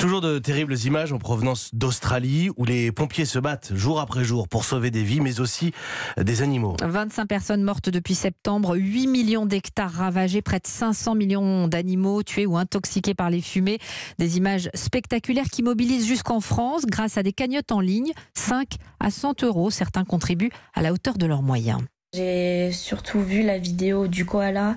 Toujours de terribles images en provenance d'Australie où les pompiers se battent jour après jour pour sauver des vies mais aussi des animaux. 25 personnes mortes depuis septembre, 8 millions d'hectares ravagés, près de 500 millions d'animaux tués ou intoxiqués par les fumées. Des images spectaculaires qui mobilisent jusqu'en France grâce à des cagnottes en ligne, 5 à 100 euros. Certains contribuent à la hauteur de leurs moyens. J'ai surtout vu la vidéo du koala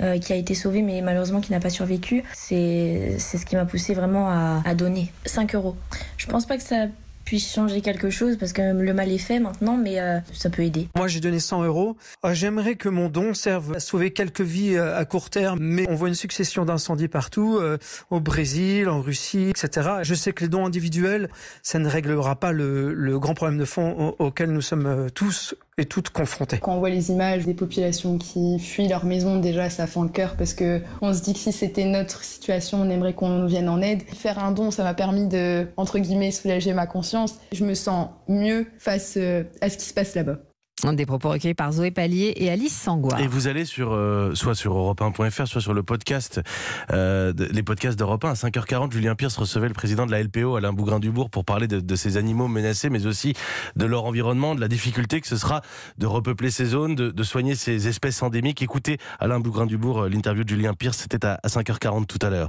euh, qui a été sauvé mais malheureusement qui n'a pas survécu. C'est ce qui m'a poussé vraiment à, à, donner 5 euros. Je pense pas que ça puisse changer quelque chose parce que le mal est fait maintenant, mais euh, ça peut aider. Moi, j'ai donné 100 euros. Euh, j'aimerais que mon don serve à sauver quelques vies euh, à court terme, mais on voit une succession d'incendies partout, au Brésil, en Russie, etc. Je sais que les dons individuels, ça ne réglera pas le, le grand problème de fond auquel nous sommes tous toutes confrontées. Quand on voit les images des populations qui fuient leur maison, déjà ça fend le cœur parce que on se dit que si c'était notre situation, on aimerait qu'on vienne en aide. Faire un don, ça m'a permis de entre guillemets soulager ma conscience. Je me sens mieux face euh, à ce qui se passe là-bas. Des propos recueillis par Zoé Pallier et Alice Sangois. Et vous allez sur euh, soit sur europe1.fr, soit sur le podcast, euh, les podcasts d'Europe 1. À 5h40, Julien Pierce recevait le président de la LPO, Alain Bougrain-Dubourg, pour parler de, de, ces animaux menacés, mais aussi de leur environnement, de la difficulté que ce sera de repeupler ces zones, de, de soigner ces espèces endémiques. Écoutez Alain Bougrain-Dubourg, l'interview de Julien Pierce, c'était à, à 5h40 tout à l'heure.